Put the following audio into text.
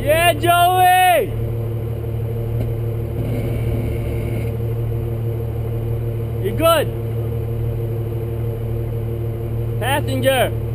Yeah, Joey! You're good. Passenger.